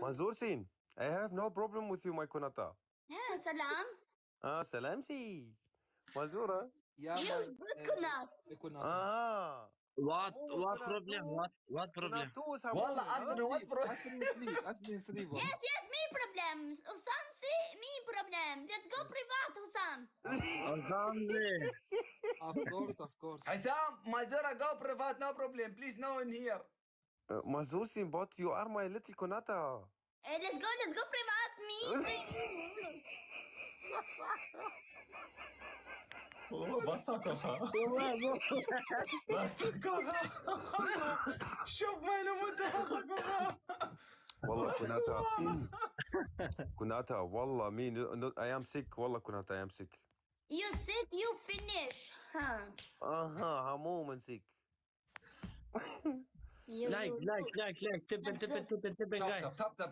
Manzoor Sin, I have no problem with you, my Konata. Yeah, salam. Ah, salam si. Manzoora. Yeah, you good Konata. Eh, ah. What oh, what problem? What what problem? Wallah, Asrin, what problem? Asrin, Asrin, Yes, yes, me problems. Usam, si, me problem. Let's go privat, Usam. Osam Of course, of course. Osam, Manzoora, go privat, no problem. Please, no one here. Mazusi bot, you are my little Konata. Hey, eh, let's go, let's go privat me. Oh, Basakara. Basakara. شوف وين متفقكم والله كوناتا كوناتا والله مين اي ام سيك والله كوناتا اي ام سيك يو سيك يو فينيش ها اها عموما سيك Like, like, like, like, tip and tip and tip tip guys. Tap, tap, tap.